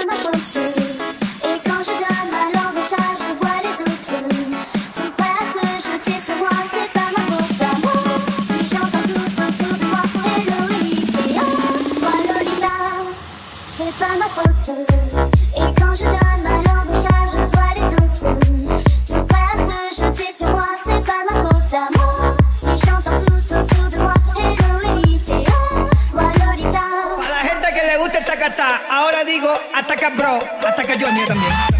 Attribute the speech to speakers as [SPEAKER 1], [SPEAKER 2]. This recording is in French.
[SPEAKER 1] Et quand je donne ma langue, je vois les autres. Tu vois se jeter sur moi, c'est pas ma faute Si j'entends tout le monde autour de moi, c'est oh, oh, l'olida, c'est pas ma faute. Et quand je donne ma langue, je vois les autres. Tu vois se jeter sur moi, c'est pas ma faute.
[SPEAKER 2] Ahora digo ataca bro, ataca yo a mí también.